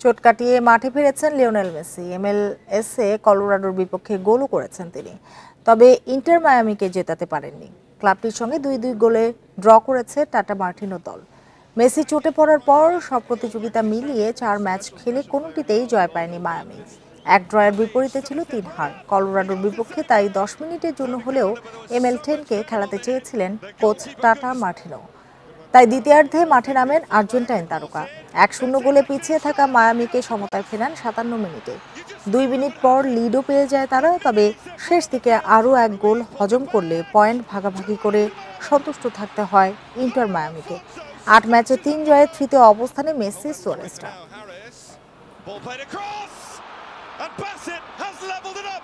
চোট কাটিয়ে মাঠে ফিরেছেন লিওনেল মেসি। এমএলএসে কলোরাডোর বিপক্ষে গোলও করেছেন তিনি। তবে ইন্টার মায়ামিকে জেতাতে পারেননি। ক্লাবটির সঙ্গে দুই দুই গোলে ড্র করেছে টাটা মার্টিনো দল। মেসি চোটে পড়ার পর সব প্রতিযোগিতা মিলিয়ে চার ম্যাচ খেলে কোনোটিতেই জয় পায়নি মায়ামি। এক ড্রয়ের বিপরীতে ছিল তিন হার। কলোরাডোর বিপক্ষে তাই দশ মিনিটের জন্য হলেও এমএল টেনকে খেলাতে চেয়েছিলেন কোচ টাটা মার্টিনো। তাই দ্বিতীয়ার্ধে মাঠে নামেন আর্জেন্টাইন তারকা। এক শূন্য গোলে পিছিয়ে থাকা মায়ামিকে সমতায় ফেরান সাতান্ন মিনিটে। দুই মিনিট পর লিডও পেয়ে যায় তারা, তবে শেষ দিকে আরও এক গোল হজম করলে পয়েন্ট ভাগাভাগি করে সন্তুষ্ট থাকতে হয় ইন্টার মায়ামিকে। আট ম্যাচে তিন জয়ে তৃতীয় অবস্থানে মেসি up.